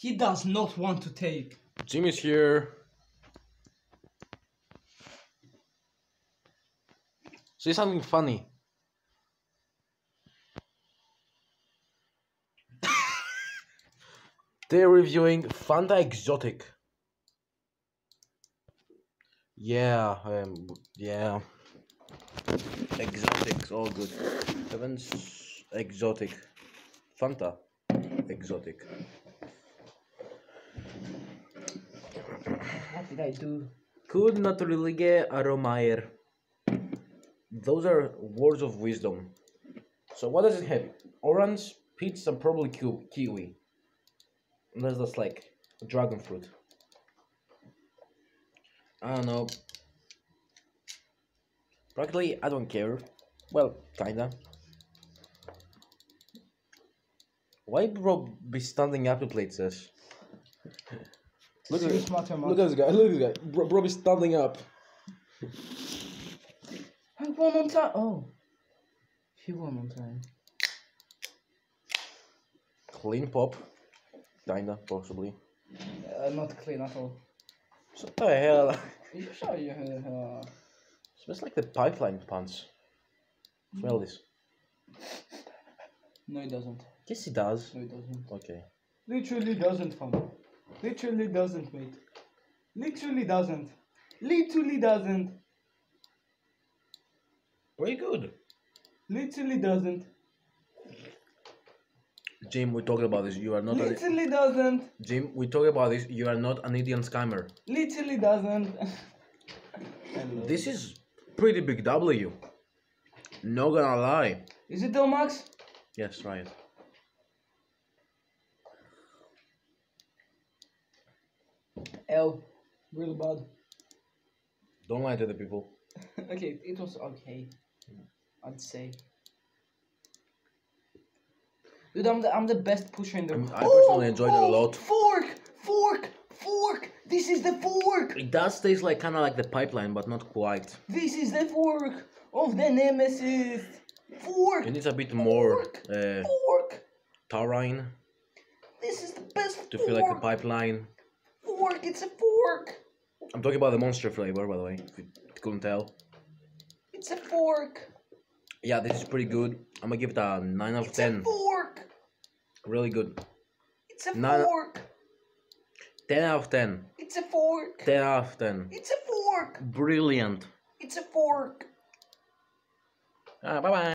He does not want to take. Jimmy's here. Say something funny. They're reviewing Fanta Exotic. Yeah, um, yeah. Exotics, all good. Evans Exotic. Fanta Exotic. Did I do? Could Kud naturlige aromaer. Those are words of wisdom. So what does it have? Orange, peach, and probably ki- kiwi. And that's like dragon fruit. I don't know. Practically, I don't care. Well, kinda. Why bro be standing up to play this? Look at, man. look at this guy. Look at this guy. Bro, bro be standing up. I won on time. Oh. He won on time. Clean pop. Kinda, possibly. Uh, not clean at all. What the hell? You you. Uh, Smells like the Pipeline Punch. Smell this. no, it doesn't. Yes, it does. No, it doesn't. Okay. Literally doesn't, fam. Literally doesn't, mate. Literally doesn't. Literally doesn't. Very good. Literally doesn't. Jim, we talked about this. You are not. A, Literally doesn't. Jim, we talked about this. You are not an Indian scammer. Literally doesn't. This is pretty big W. Not gonna lie. Is it though, Max? Yes, try it. L. Real bad. Don't lie to the people. okay, it was okay. I'd say. Dude, I'm the, I'm the best pusher in the room. I personally enjoyed it a lot. Fork! Fork! Fork! This is the fork! It does taste like kind of like the pipeline, but not quite. This is the fork of the nemesis! Fork! It needs a bit more Fork! uh, Fork! taurine This is the best to fork! feel like the pipeline. Fork! It's a fork! I'm talking about the monster flavor, by the way. If you couldn't tell. It's a fork! Yeah, this is pretty good. I'm gonna give it a 9 out of It's a 10. fork! Really good. It's a Nine- fork! 10 out of 10. It's a fork! 10 out of 10. It's a fork! Brilliant. It's a fork! Ah, bye bye.